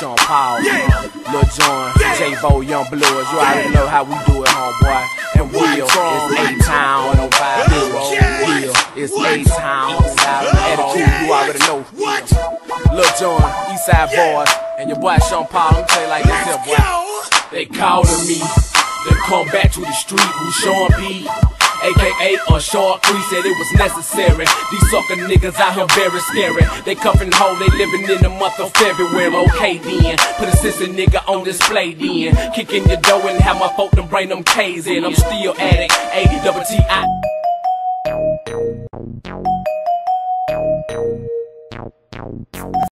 Lil Jon, J Bo, YoungBloodZ. You already know how we do it, homeboy. And Will, it's A-Town on 5 Will, it's A-Town. Attitude, you already know. Lil Jon, Eastside Boys, and your boy Sean Paul. Me tell you like this here, boy. They calling me, they come back to the street, who Sean B. AKA a short crease said it was necessary. These sucker niggas out here very scary. They cuffin' hoe, they living in the month of February. Okay then, put a sister nigga on display then. Kicking your door and have my folk them bring them K's in. I'm still at it. A double T I.